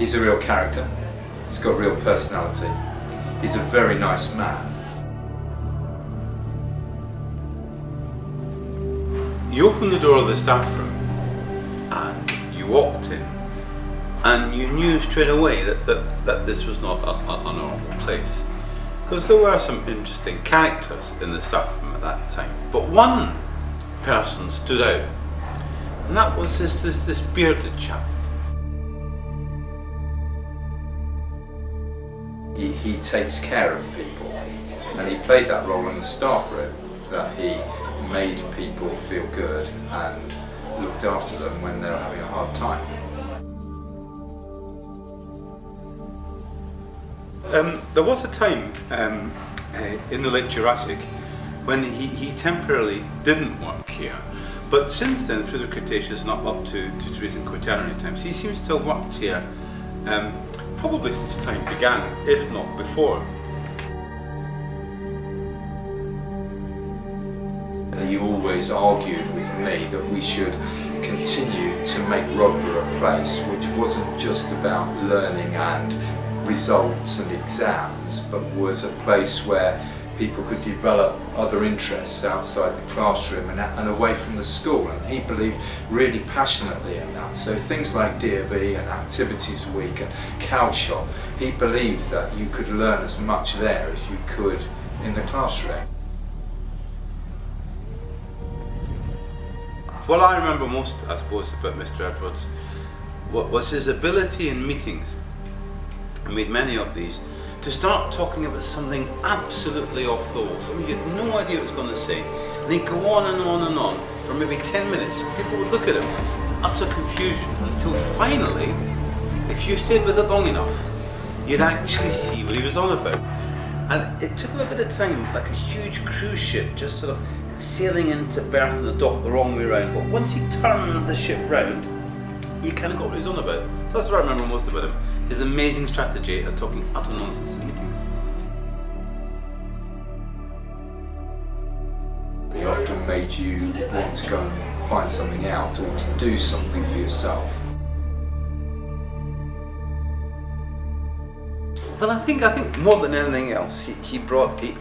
He's a real character. He's got real personality. He's a very nice man. You opened the door of the staff room and you walked in and you knew straight away that, that, that this was not a, a, a normal place. Because there were some interesting characters in the staff room at that time. But one person stood out and that was this, this, this bearded chap. He, he takes care of people and he played that role in the staff room that he made people feel good and looked after them when they were having a hard time. Um, there was a time um, uh, in the late Jurassic when he, he temporarily didn't work here. But since then, through the Cretaceous and up, up to, to recent Quaternary times, he seems to have worked here um, probably since time began, if not before. He always argued with me that we should continue to make Rodwell a place which wasn't just about learning and results and exams, but was a place where people could develop other interests outside the classroom and, and away from the school and he believed really passionately in that. So things like DofE and Activities Week and Cow Shop, he believed that you could learn as much there as you could in the classroom. What I remember most, I suppose, about Mr. Edwards was his ability in meetings, I made many of these, to start talking about something absolutely off the wall, something you had no idea what he was going to say, and he'd go on and on and on for maybe 10 minutes. People would look at him in utter confusion until finally, if you stayed with it long enough, you'd actually see what he was on about. And it took him a bit of time, like a huge cruise ship, just sort of sailing into berth in the dock the wrong way around. But once he turned the ship round, you kind of got what he was on about. So that's what I remember most about him. His amazing strategy at talking utter nonsense in meetings. He often made you want to go and find something out or to do something for yourself. Well, I think I think more than anything else, he, he brought he,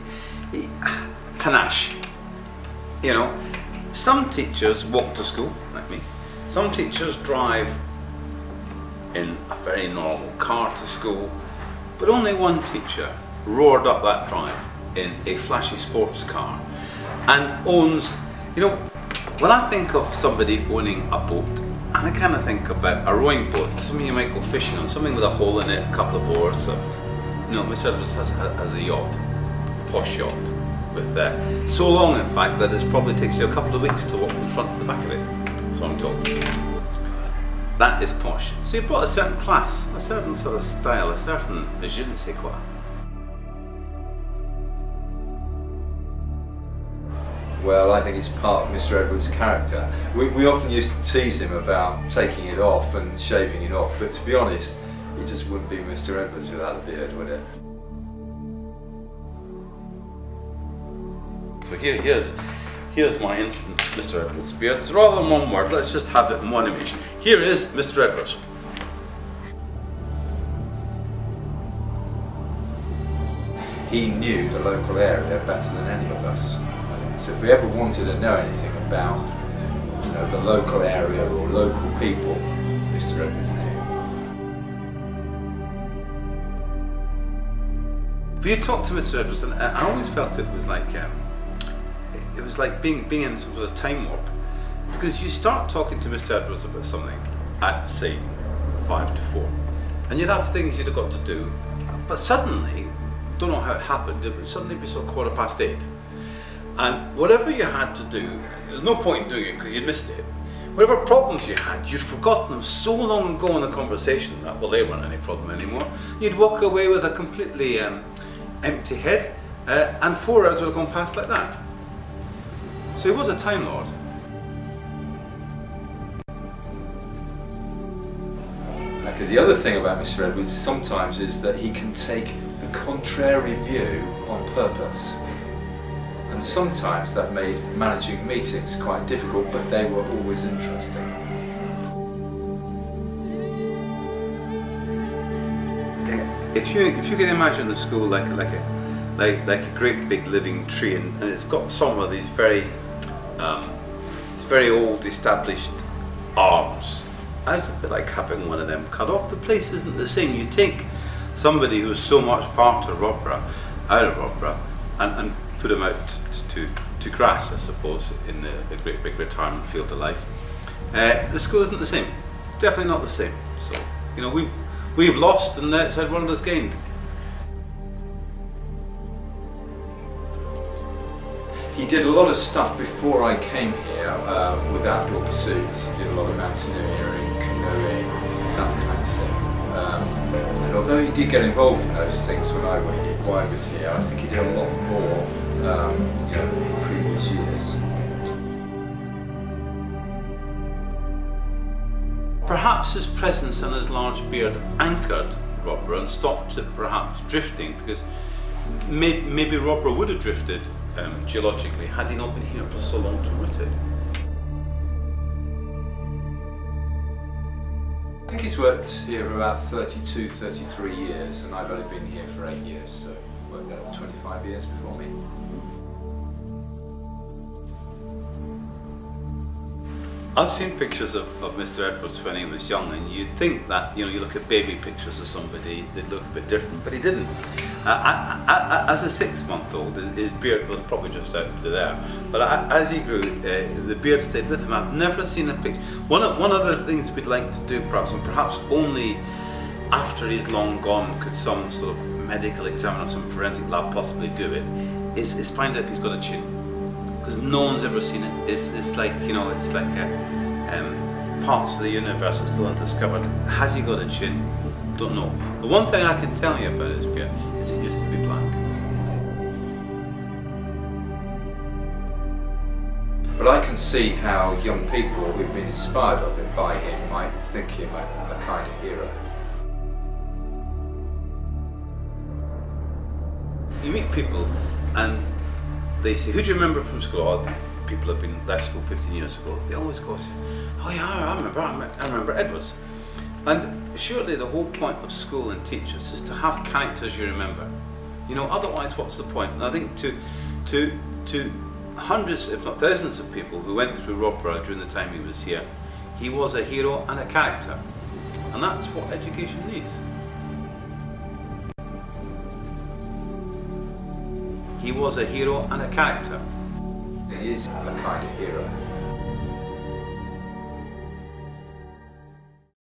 he, panache. You know, some teachers walk to school, like me. Some teachers drive in a very normal car to school, but only one teacher roared up that drive in a flashy sports car and owns, you know, when I think of somebody owning a boat, I kind of think about a rowing boat, something you might go fishing on, something with a hole in it, a couple of oars. So, no, Mr. Edwards has, has a yacht, a posh yacht, with uh, so long in fact that it probably takes you a couple of weeks to walk from the front to the back of it. What I'm told. That is posh. So you brought a certain class, a certain sort of style, a certain je ne sais quoi. Well, I think it's part of Mr. Edwards' character. We, we often used to tease him about taking it off and shaving it off, but to be honest, he just wouldn't be Mr. Edwards without a beard, would it? So here, here's, here's my instant Mr. Edwards beard. It's rather than one word, let's just have it in one image. Here is Mr. Edwards. He knew the local area better than any of us. So if we ever wanted to know anything about, you know, the local area or local people, Mr. Edwards knew. But you talk to Mr. Edwards, and I always felt it was like um, was like being being in sort of a time warp, because you start talking to Mr. Edwards about something at say five to four, and you'd have things you'd have got to do, but suddenly, don't know how it happened, it would suddenly be sort of quarter past eight, and whatever you had to do, there's no point in doing it because you'd missed it. Whatever problems you had, you'd forgotten them so long ago in the conversation that, well, they weren't any problem anymore. You'd walk away with a completely um, empty head, uh, and four hours would have gone past like that. So he was a Time Lord. Okay, the other thing about Mr. Edwards sometimes is that he can take the contrary view on purpose. And sometimes that made managing meetings quite difficult, but they were always interesting. if you if you can imagine the school like like a like like a great big living tree, and, and it's got some of these very um, it's very old established arms. It's a bit like having one of them cut off. The place isn't the same. You take somebody who's so much part of Rodborough out of Rodborough and, and put them out to, to grass, I suppose, in the, the great big retirement field of life. Uh, the school isn't the same. Definitely not the same. So, you know, we've, we've lost and the outside world has gained. He did a lot of stuff before I came here um, with outdoor pursuits. He did a lot of mountaineering, canoeing, that kind of thing. Um, and although he did get involved in those things when I, when I was here, I think he did a lot more um, you know, in previous years. Perhaps his presence and his large beard anchored Rodborough and stopped it perhaps drifting because may, maybe Rodborough would have drifted um, geologically had he not been here for so long to root it. I think he's worked here for about 32, 33 years, and I've only been here for eight years, so worked out 25 years before me. I've seen pictures of, of Mr. Edwards when he was young, and you'd think that, you know, you look at baby pictures of somebody, they'd look a bit different, but he didn't. Uh, I, I, I, as a six month old, his beard was probably just out to there, but as he grew, uh, the beard stayed with him. I've never seen a picture. One of, one of the things we'd like to do, perhaps, and perhaps only after he's long gone could some sort of medical examiner, some forensic lab possibly do it, is, is find out if he's got a chin because no one's ever seen it. It's, it's like, you know, it's like a, um, parts of the universe are still undiscovered. Has he got a chin? Don't know. The one thing I can tell you about his beard is it used to be black. But I can see how young people who've been inspired of it by him might think him a, a kind of hero. You meet people and they say, who do you remember from school? People have been left school 15 years ago. They always go, oh yeah, I remember, I remember Edwards. And surely the whole point of school and teachers is to have characters you remember. You know, otherwise what's the point? And I think to, to, to hundreds, if not thousands of people who went through Rodborough during the time he was here, he was a hero and a character. And that's what education needs. He was a hero and a character. He is a kind of hero.